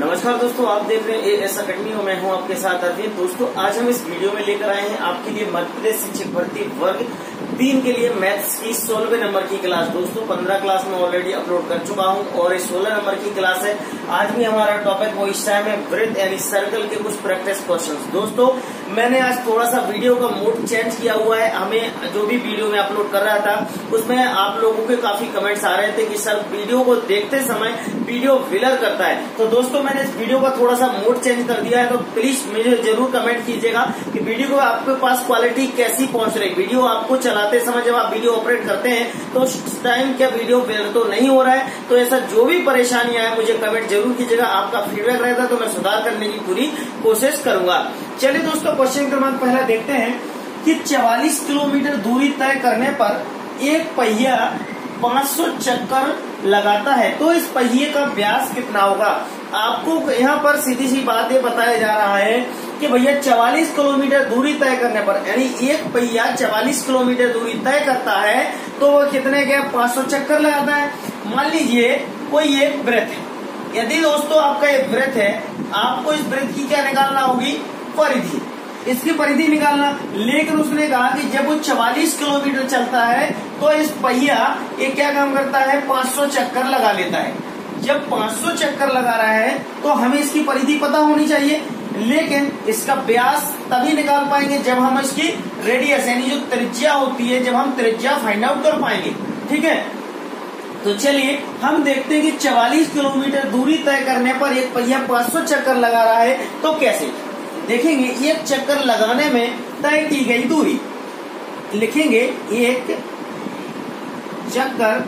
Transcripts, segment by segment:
नमस्कार दोस्तों, आप देख रहे हैं ए एस अकेडमी और मैं हूँ आपके साथ अरविंद। दोस्तों, आज हम इस वीडियो में लेकर आए हैं आपके लिए मध्य प्रदेश शिक्षक भर्ती वर्ग तीन के लिए मैथ्स की सोलहवें नंबर की क्लास। दोस्तों, पंद्रह क्लास में ऑलरेडी अपलोड कर चुका हूँ और सोलह नंबर की क्लास है। आज भी हमारा टॉपिक वो टाइम है वृत्त यानी सर्कल के कुछ प्रैक्टिस क्वेश्चन दोस्तों, मैंने आज थोड़ा सा वीडियो का मोड चेंज किया हुआ है। हमें जो भी वीडियो में अपलोड कर रहा था, उसमें आप लोगों के काफ़ी कमेंट्स आ रहे थे कि सर वीडियो को देखते समय वीडियो विलर करता है। तो दोस्तों, मैंने इस वीडियो का थोड़ा सा मोड चेंज कर दिया है। तो प्लीज़ मुझे ज़रूर कमेंट कीजिएगा कि वीडियो को आपके पास क्वालिटी कैसी पहुँच रही वीडियो आपको चलाते समय जब आप वीडियो ऑपरेट करते हैं तो उस टाइम क्या वीडियो विलर तो नहीं हो रहा है? तो ऐसा जो भी परेशानी आए, मुझे कमेंट ज़रूर कीजिएगा। आपका फीडबैक रहता तो मैं सुधार करने की पूरी कोशिश करूँगा। चलिए दोस्तों क्वेश्चन क्रमांक पहला देखते हैं कि 44 किलोमीटर दूरी तय करने पर एक पहिया 500 चक्कर लगाता है। तो इस पहिए का व्यास कितना होगा? आपको यहाँ पर सीधी सी बात ये बताया जा रहा है कि भैया 44 किलोमीटर दूरी तय करने पर, यानी एक पहिया 44 किलोमीटर दूरी तय करता है तो वो कितने के 500 चक्कर लगाता है। मान लीजिए, कोई एक वृत्त है। यदि दोस्तों आपका एक वृत्त है, आपको इस वृत्त की क्या निकालना होगी? परिधि। इसकी परिधि निकालना। लेकिन उसने कहा कि जब वो 44 किलोमीटर चलता है तो इस पहिया ये क्या काम करता है? 500 चक्कर लगा लेता है। जब 500 चक्कर लगा रहा है तो हमें इसकी परिधि पता होनी चाहिए। लेकिन इसका व्यास तभी निकाल पाएँगे जब हम इसकी रेडियस यानी जो त्रिज्या होती है, जब हम त्रिज्या फाइंड आउट कर पाएँगे। ठीक है? तो चलिए, हम देखते हैं कि 44 किलोमीटर दूरी तय करने पर एक पहिया 500 चक्कर लगा रहा है तो कैसे? देखेंगे, एक चक्कर लगाने में तय की गई दूरी। लिखेंगे, एक चक्कर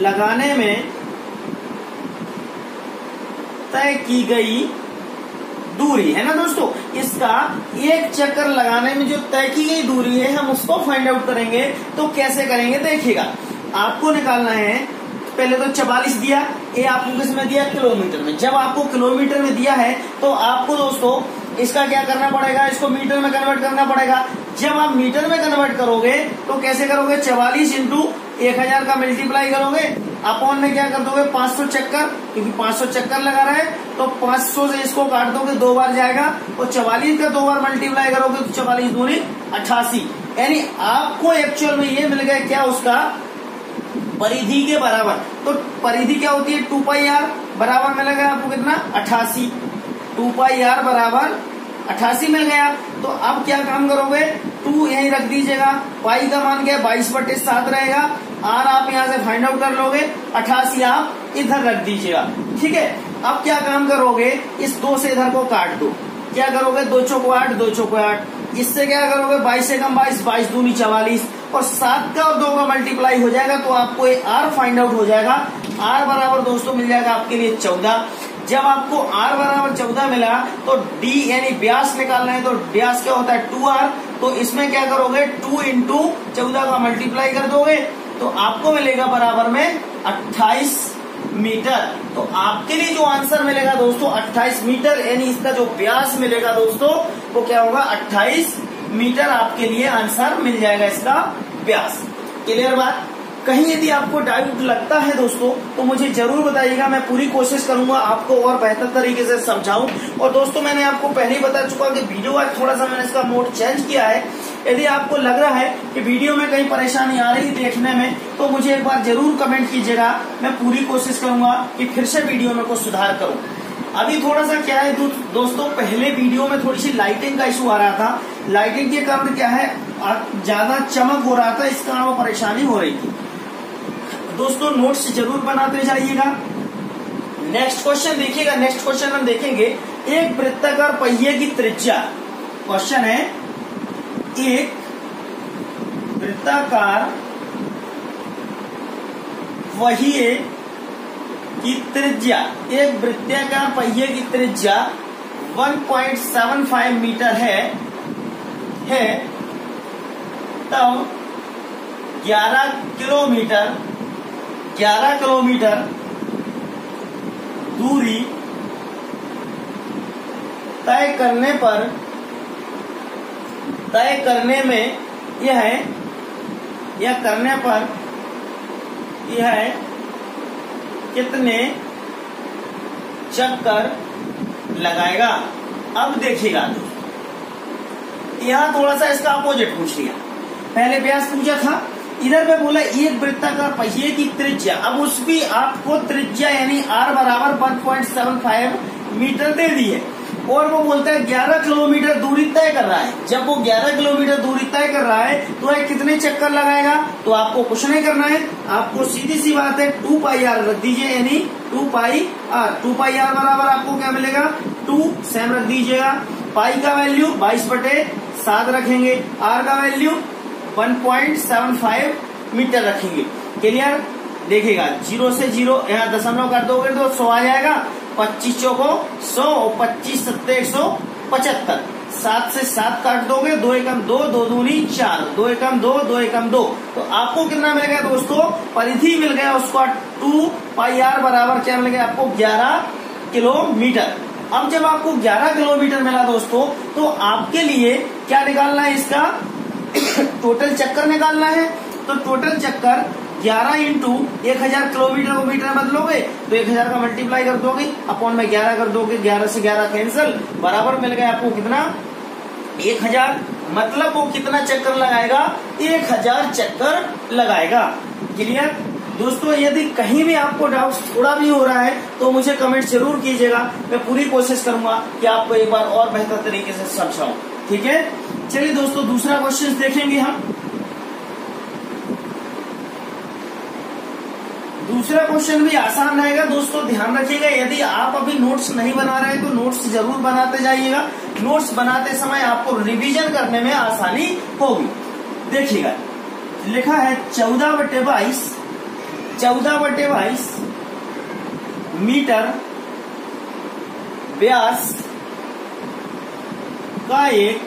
लगाने में तय की गई दूरी, है ना दोस्तों? इसका एक चक्कर लगाने में जो तय की गई दूरी है, हम उसको फाइंड आउट करेंगे तो कैसे करेंगे देखिएगा। आपको निकालना है, पहले तो चवालीस दिया ये आपको किसमें दिया किलोमीटर में। जब आपको किलोमीटर में दिया है तो आपको दोस्तों, इसका क्या करना पड़ेगा? इसको मीटर में कन्वर्ट करना पड़ेगा। जब आप मीटर में कन्वर्ट करोगे तो कैसे करोगे? चवालीस इंटू एक हज़ार का मल्टीप्लाई करोगे अपॉन में क्या कर दोगे? 500 चक्कर, क्योंकि 500 चक्कर लगा रहा है तो 500 से इसको काट दोगे, दो बार जाएगा, और चवालीस का दो बार मल्टीप्लाई करोगे तो चवालीस दूरी अट्ठासी। यानी आपको एक्चुअल में ये मिल गया क्या उसका? परिधि के बराबर। तो परिधि क्या होती है? टू पाई आर बराबर मिलेगा आपको कितना? अठासी टू पाई आर बराबर अट्ठासी मिल गया। तो अब क्या काम करोगे? टू यही रख दीजिएगा। पाई का मान क्या बाईस बटे सात रहेगा। आर आप यहाँ से फाइंड आउट कर लोगे, अठासी आप इधर रख दीजिएगा ठीक है? अब क्या काम करोगे? इस दो से इधर को काट दो। क्या करोगे? दो चौको आठ, दो चौको आठ। इससे क्या करोगे? बाईस से कम बाईस बाईस दूनी चवालीस। और सात का और दो का मल्टीप्लाई हो जाएगा तो आपको आर फाइंड आउट हो जाएगा। आर बराबर दोस्तों मिल जाएगा आपके लिए चौदह। जब आपको आर बराबर चौदह मिला तो डी यानी ब्यास निकालना है तो ब्यास क्या होता है? Two R. तो इसमें क्या करोगे? टू इंटू चौदह का मल्टीप्लाई कर दोगे। तो आपको मिलेगा बराबर में अट्ठाईस मीटर। तो आपके लिए जो आंसर मिलेगा दोस्तों 28 मीटर, यानी इसका जो ब्यास मिलेगा दोस्तों, वो क्या होगा? 28 मीटर आपके लिए आंसर मिल जाएगा इसका ब्यास। क्लियर बात? कहीं यदि आपको डाउट लगता है दोस्तों तो मुझे ज़रूर बताइएगा, मैं पूरी कोशिश करूँगा आपको और बेहतर तरीके से समझाऊं। और दोस्तों, मैंने आपको पहले ही बता चुका कि वीडियो आज थोड़ा सा मैंने इसका मोड चेंज किया है। यदि आपको लग रहा है कि वीडियो में कहीं परेशानी आ रही देखने में तो मुझे एक बार ज़रूर कमेंट कीजिएगा। मैं पूरी कोशिश करूँगा कि फिर से वीडियो में कुछ सुधार करूँ। अभी थोड़ा सा क्या है दोस्तों, पहले वीडियो में थोड़ी सी लाइटिंग का इशू आ रहा था। लाइटिंग के कारण क्या है ज़्यादा चमक हो रहा था, इस कारण वो परेशानी हो रही थी। दोस्तों नोट्स ज़रूर बनाते जाइएगा। नेक्स्ट क्वेश्चन देखिएगा नेक्स्ट क्वेश्चन हम देखेंगे। एक वृत्ताकार पहिए की त्रिज्या। क्वेश्चन है एक वृत्ताकार पहिए की त्रिज्या एक वृत्ताकार पहिए की त्रिज्या 1.75 मीटर है है, तब 11 किलोमीटर 11 किलोमीटर दूरी तय करने पर तय करने में यह है यह करने पर यह है, कितने चक्कर लगाएगा। अब देखिएगा। यहाँ थोड़ा सा इसका अपोजिट पूछ लिया। पहले व्यास पूछा था, इधर पे बोला, एक वृत्ताकार पहिए की त्रिज्या। अब उसकी आपको त्रिज्या यानी आर बराबर 1.75 मीटर दे दी है। और वो बोलता है 11 किलोमीटर दूरी तय कर रहा है। जब वो 11 किलोमीटर दूरी तय कर रहा है तो वह कितने चक्कर लगाएगा? तो आपको कुछ नहीं करना है। आपको सीधी सी बात है, टू पाई आर रख दीजिए, यानी two pi R. Two pi R बराबर आपको क्या मिलेगा? टू, सेम रख दीजिएगा। पाई का वैल्यू बाईस बटे सात रखेंगे। आर का वैल्यू 1.75 मीटर रखेंगे। क्लियर? देखिएगा ज़ीरो से ज़ीरो, यहाँ दशमलव कर दोगे तो सौ आ जाएगा, पच्चीस चौको सौ पच्चीस सत्तर एक सौ पचहत्तर। सात से सात काट दोगे, दो एकम दो दो दूनी चार, दो एकम दो दो एकम दो। तो आपको कितना मिल गया दोस्तों? परिधि मिल गया उसका टू, पाई आर बराबर क्या मिल गया आपको? ग्यारह किलोमीटर। अब जब आपको 11 किलोमीटर मिला दोस्तों तो आपके लिए क्या निकालना है इसका? टोटल चक्कर निकालना है। तो टोटल चक्कर 11 इंटू एक हज़ार किलोमीटर को मीटर में बदलोगे तो एक हज़ार का मल्टीप्लाई कर दोगे अपॉन में 11 कर दोगे 11 से 11 कैंसिल बराबर मिल गया आपको कितना? एक हज़ार मतलब वो कितना चक्कर लगाएगा? एक हज़ार चक्कर लगाएगा। क्लियर दोस्तों, यदि कहीं भी आपको डाउट थोड़ा भी हो रहा है तो मुझे कमेंट ज़रूर कीजिएगा। मैं पूरी कोशिश करूँगा कि आपको एक बार और बेहतर तरीके से समझाऊं। ठीक है? चलिए दोस्तों, दूसरा क्वेश्चन देखेंगे हम। दूसरा क्वेश्चन भी आसान रहेगा। दोस्तों, ध्यान रखिएगा, यदि आप अभी नोट्स नहीं बना रहे तो नोट्स ज़रूर बनाते जाइएगा। नोट्स बनाते समय आपको रिवीजन करने में आसानी होगी। देखिएगा, लिखा है चौदह बटे बाईस, चौदह बटे बाईस मीटर व्यास का एक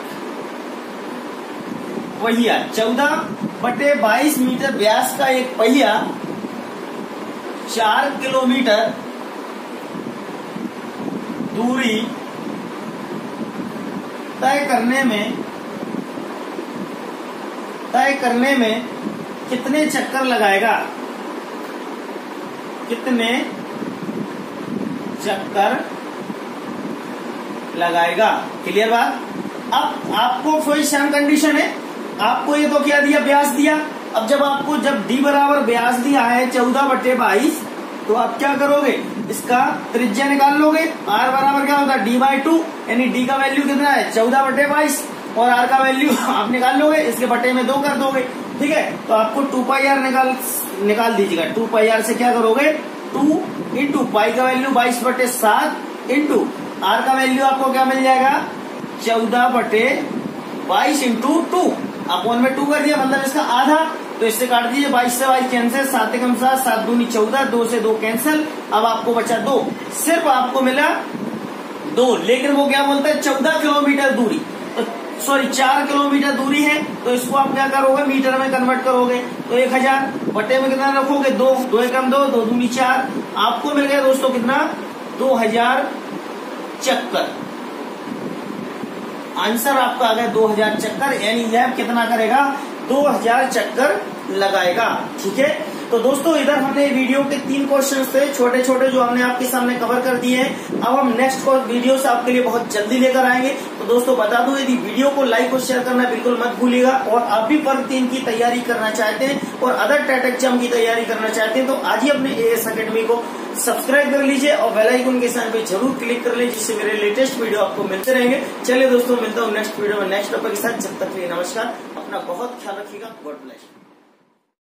पहिया, चौदह बटे बाईस मीटर व्यास का एक पहिया चार किलोमीटर दूरी तय करने में, तय करने में कितने चक्कर लगाएगा? कितने चक्कर लगाएगा? क्लियर बात? अब आपको कोई सेम कंडीशन है। आपको ये तो क्या दिया? ब्याज दिया। अब जब आपको जब डी बराबर ब्याज दिया है चौदह बटे बाईस तो आप क्या करोगे? इसका त्रिज्या निकाल लोगे। आर बराबर क्या होता है? डी बाई टू यानी डी का वैल्यू कितना है? चौदह बटे बाईस, और आर का वैल्यू आप निकाल लोगे। इसके बटे में दो कर दोगे। ठीक है? तो आपको टू पाई आर निकाल निकाल दीजिएगा। टू पाई आर से क्या करोगे? टू इंटू पाई का वैल्यू बाईस बटे सात इंटू आर का वैल्यू आपको क्या मिल जाएगा? चौदह बटे बाईस इंटू टू अपॉन में टू कर दिया मतलब इसका आधा तो इससे काट दीजिए बाईस से बाईस कैंसिल सात एकम सात सात दूनी चौदह, दो से दो कैंसिल अब आपको बचा दो। सिर्फ़ आपको मिला दो, लेकिन वो क्या बोलता है, चौदह किलोमीटर दूरी। तो सॉरी चार किलोमीटर दूरी है तो इसको आप क्या करोगे, मीटर में कन्वर्ट करोगे। तो एक हज़ार, बटे में कितना रखोगे, दो दो एकम दो दो दूनी चार। आपको मिल गया दोस्तों कितना? दो हज़ार चक्कर। आंसर आपका आ गया दो हज़ार चक्कर, यानी यह कितना करेगा? दो हज़ार चक्कर लगाएगा। ठीक है? तो दोस्तों, इधर हमने वीडियो के तीन क्वेश्चन थे छोटे छोटे जो हमने आपके सामने कवर कर दिए हैं। अब हम नेक्स्ट वीडियो से आपके लिए बहुत जल्दी लेकर आएँगे। दोस्तों, बता दो, यदि वीडियो को लाइक और शेयर करना बिल्कुल मत भूलिएगा, और आप भी वर्ग तीन की तैयारी करना चाहते हैं, और अदर टेट एग्ज़ाम की तैयारी करना चाहते हैं तो आज ही अपने एएस एस अकेडमी को सब्सक्राइब कर लीजिए और बेल आइकन के साथ पे ज़रूर क्लिक कर लीजिए जिससे मेरे लेटेस्ट वीडियो आपको मिलते रहेंगे। चलिए दोस्तों, मिलता हूँ नेक्स्ट वीडियो में नेक्स्ट टॉपिक के साथ। जब तक लिए नमस्कार, अपना बहुत ख्याल रखिएगा। God bless